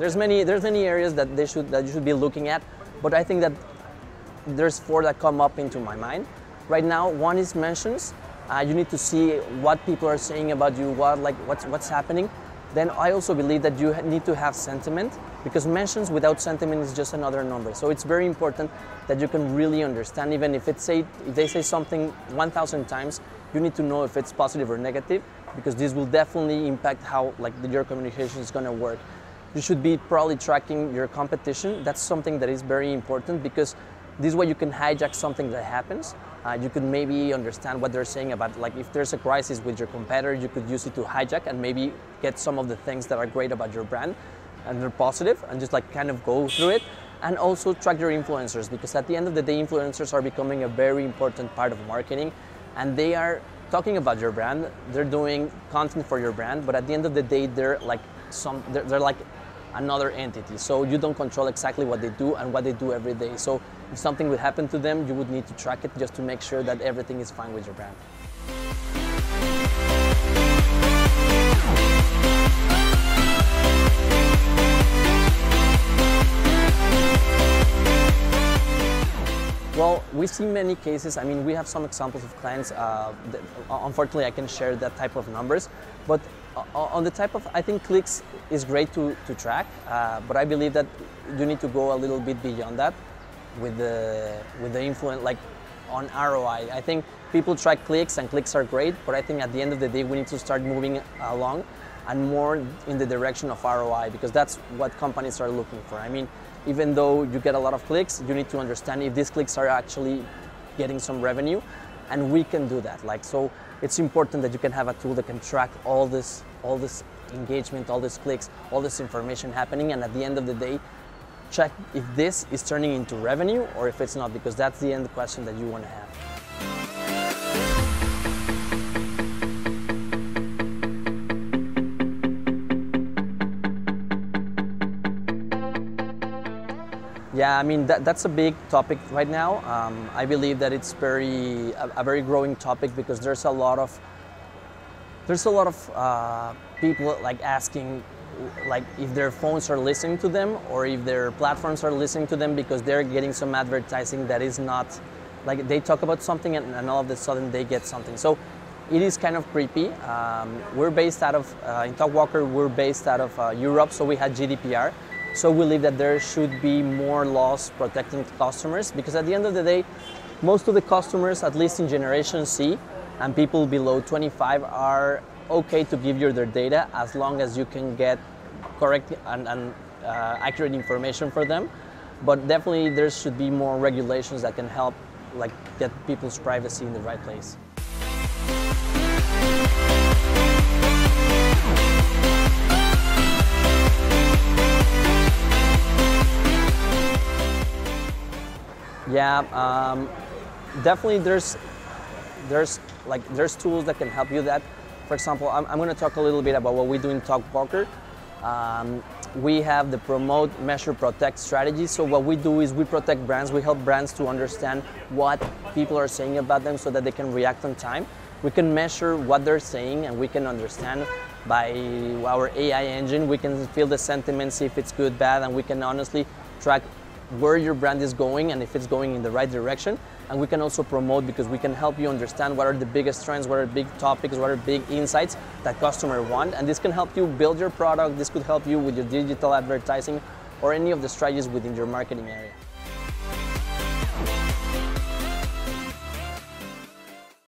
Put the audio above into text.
There's many there's many areas that they should that you should be looking at, but I think that there's four that come up into my mind. Right now, one is mentions. Uh, you need to see what people are saying about you, what like what's what's happening. Then I also believe that you need to have sentiment because mentions without sentiment is just another number. So it's very important that you can really understand, even if it say if they say something 1,000 times, you need to know if it's positive or negative because this will definitely impact how like your communication is going to work. You should be probably tracking your competition. That's something that is very important because this way you can hijack something that happens. Uh, you could maybe understand what they're saying about like if there's a crisis with your competitor, you could use it to hijack and maybe get some of the things that are great about your brand and they're positive and just like kind of go through it and also track your influencers because at the end of the day influencers are becoming a very important part of marketing and they are talking about your brand they're doing content for your brand but at the end of the day they're like some they're, they're like another entity. So you don't control exactly what they do and what they do every day. So if something would happen to them you would need to track it just to make sure that everything is fine with your brand we see many cases. I mean, we have some examples of clients. Uh, that, unfortunately, I can share that type of numbers. But uh, on the type of, I think clicks is great to, to track. Uh, but I believe that you need to go a little bit beyond that with the with the influence, like on ROI. I think people track clicks and clicks are great, but I think at the end of the day, we need to start moving along and more in the direction of ROI because that's what companies are looking for. I mean, even though you get a lot of clicks, you need to understand if these clicks are actually getting some revenue, and we can do that. Like so, it's important that you can have a tool that can track all this, all this engagement, all these clicks, all this information happening, and at the end of the day, check if this is turning into revenue or if it's not, because that's the end question that you want to have. Yeah, I mean that, that's a big topic right now. Um, I believe that it's very a, a, very growing topic because there's a lot of there's a lot of uh, people like asking like if their phones are listening to them or if their platforms are listening to them because they're getting some advertising that is not like they talk about something and, and all of a sudden they get something. So it is kind of creepy. Um, we're based out of uh, in Talkwalker. We're based out of uh, Europe, so we had GDPR. So we believe that there should be more laws protecting customers because at the end of the day, most of the customers, at least in Generation C and people below 25, are okay to give you their data as long as you can get correct and, and uh, accurate information for them. But definitely there should be more regulations that can help like get people's privacy in the right place. Yeah, um, definitely. There's there's like there's tools that can help you. That, for example, I'm, I'm going to talk a little bit about what we do in Talkwalker. Um, we have the promote, measure, protect strategy. So what we do is we protect brands. We help brands to understand what people are saying about them so that they can react on time. We can measure what they're saying and we can understand by our AI engine. We can feel the sentiment, see if it's good, bad, and we can honestly track where your brand is going and if it's going in the right direction. And we can also promote because we can help you understand what are the biggest trends, what are big topics, what are big insights that customer want. And this can help you build your product. This could help you with your digital advertising or any of the strategies within your marketing area.